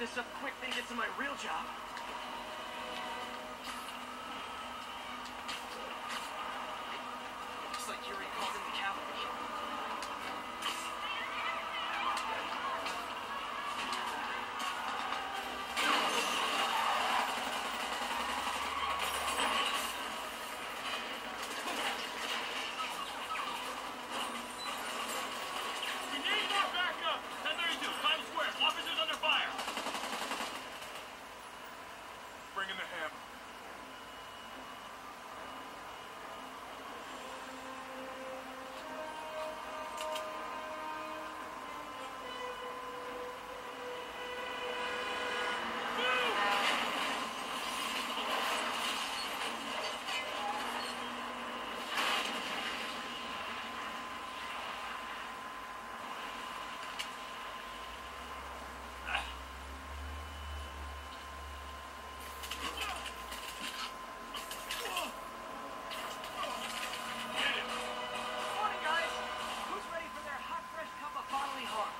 this up quick than get to my real job. Looks like Yuri called in the cavalry. We need more backup! 1032, Times Square. Officers under fire. Bring in the hammer. Morning, guys. Who's ready for their hot, fresh cup of bodily harm?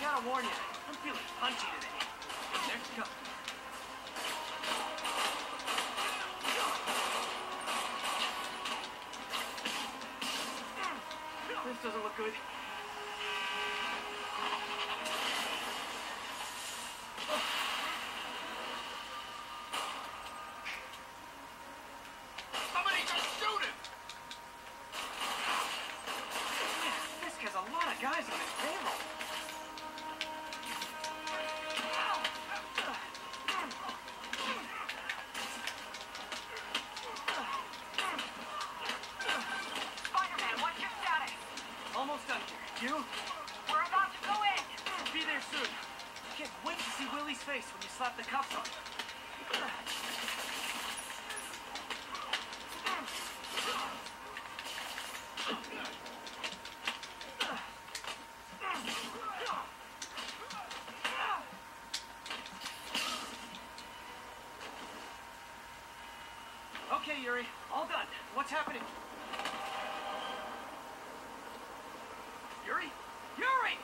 Gotta warn you, I'm feeling punchy today. Next cup. This face when you slap the cuffs on. Okay, Yuri. All done. What's happening? Yuri? Yuri!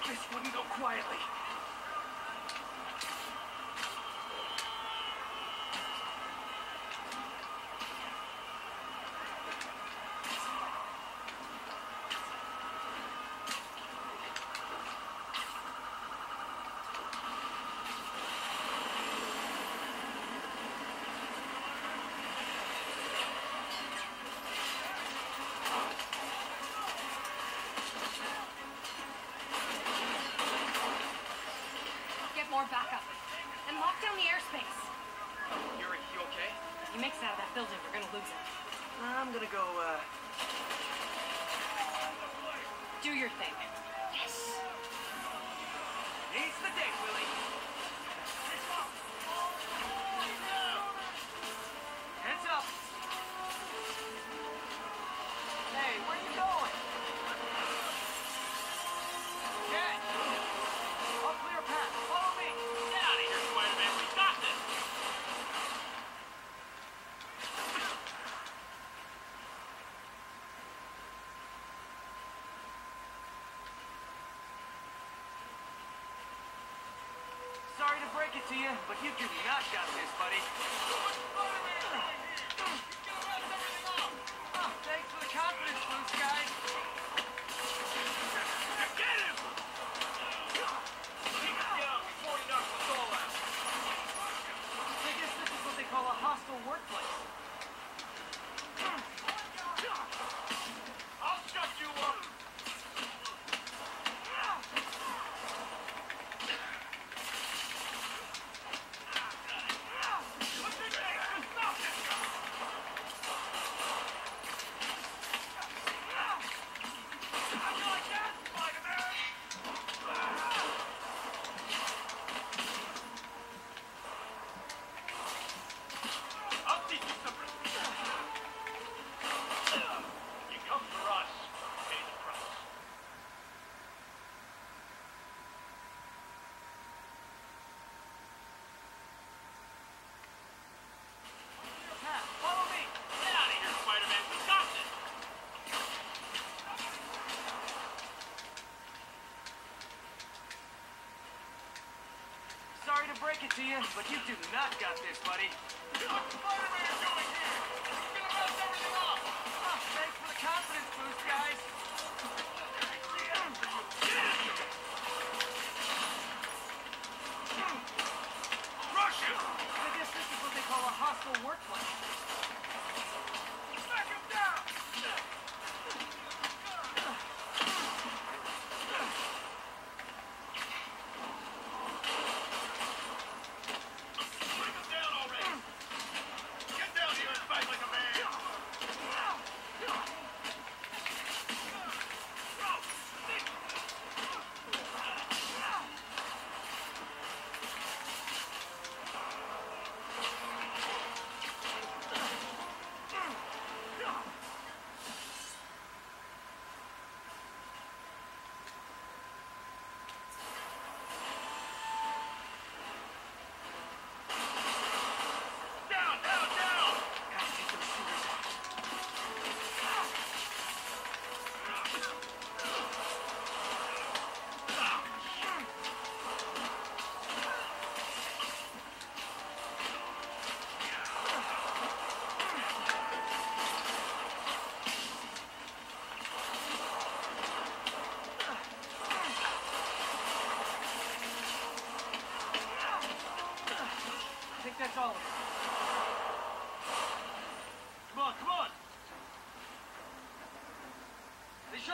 just wouldn't go quietly. building. We're gonna lose it. I'm gonna go, uh... Do your thing. Yes! It's the day, Willie. break it to you, but you do not got this, buddy. break it to you, but you do not got this, buddy.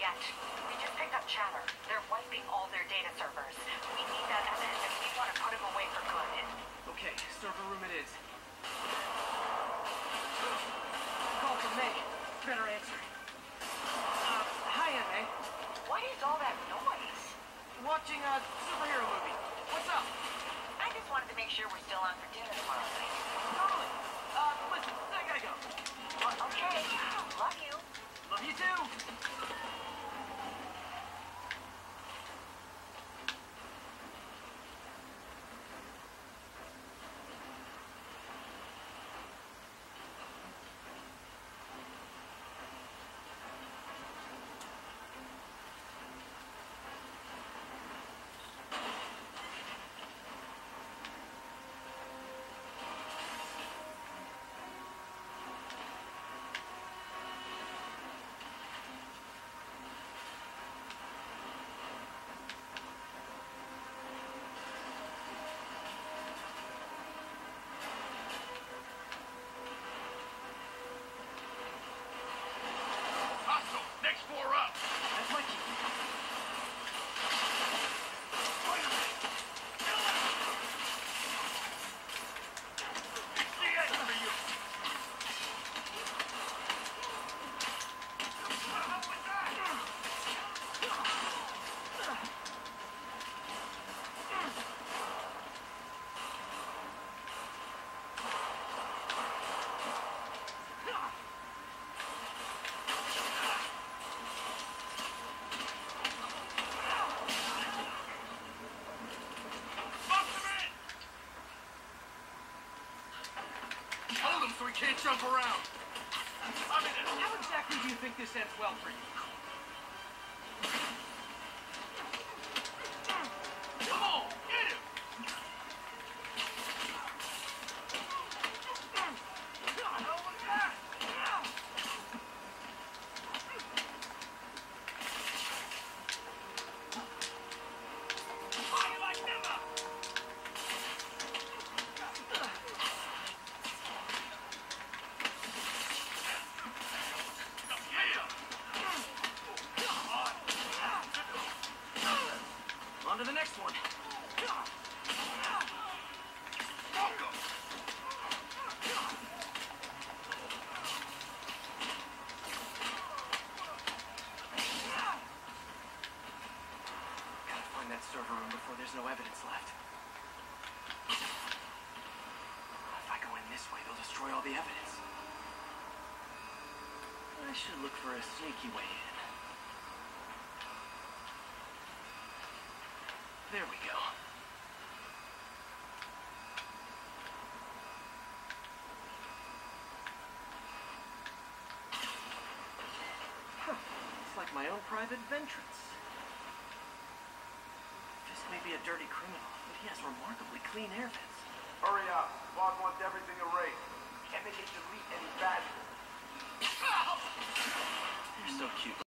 yet. We just picked up chatter. They're wiping all their data servers. We need that evidence if we want to put them away for good. Okay, server room it is. Call from May. Better answer. Uh, hi, M.A. What is all that noise? Watching a superhero movie. What's up? I just wanted to make sure we're still on for dinner tomorrow night. Uh, listen, I gotta go. Okay. Love you. Love you too. Floor up! Can't jump around! I'm in! How exactly do you think this ends well for you? For a sneaky way in. There we go. It's like my own private ventrance. This may be a dirty criminal, but he has remarkably clean air vents. Hurry up. Boss wants everything erased. Can't make it delete any faster. You're so cute.